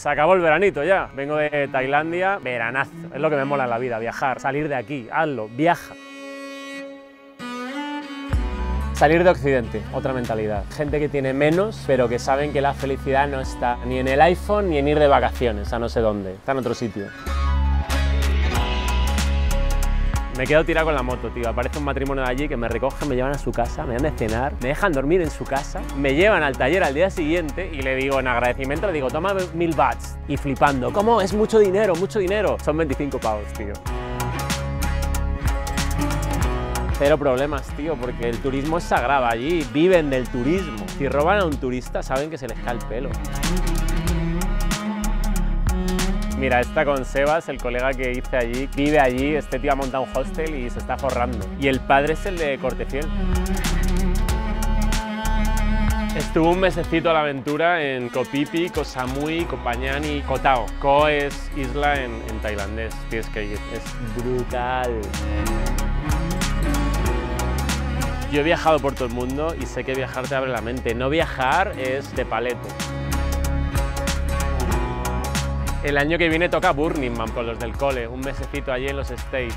Se acabó el veranito ya. Vengo de Tailandia, veranazo. Es lo que me mola en la vida, viajar, salir de aquí, hazlo, viaja. Salir de Occidente, otra mentalidad. Gente que tiene menos, pero que saben que la felicidad no está ni en el iPhone ni en ir de vacaciones a no sé dónde, está en otro sitio. Me quedo tirado con la moto, tío. Aparece un matrimonio de allí que me recogen, me llevan a su casa, me dan de cenar, me dejan dormir en su casa, me llevan al taller al día siguiente y le digo, en agradecimiento, le digo, toma mil bats. Y flipando, ¿cómo? Es mucho dinero, mucho dinero. Son 25 pavos, tío. Cero problemas, tío, porque el turismo es sagrado allí, viven del turismo. Si roban a un turista, saben que se les cae el pelo. Mira, está con Sebas, el colega que hice allí, vive allí, este tío ha montado un hostel y se está forrando. Y el padre es el de Cortefiel. Estuvo un mesecito a la aventura en Koh Phi Phi, Koh Koh Tao. Koh es isla en, en tailandés, tienes que ir, es brutal. Yo he viajado por todo el mundo y sé que viajar te abre la mente. No viajar es de paleto. El año que viene toca Burning Man con los del cole, un mesecito allí en los States.